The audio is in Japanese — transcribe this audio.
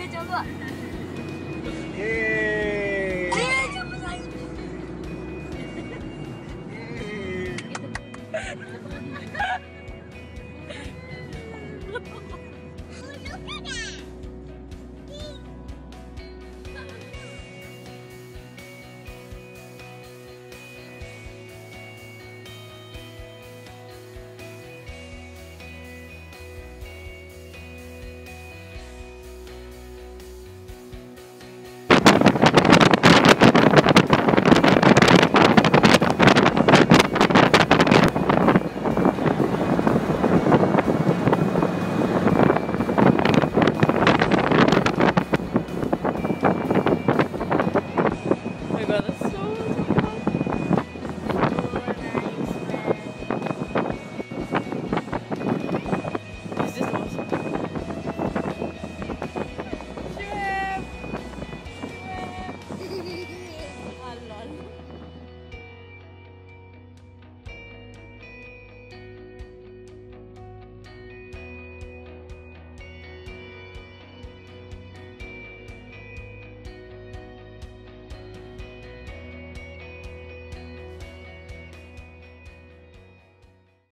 I know. Ini coba. Yeay.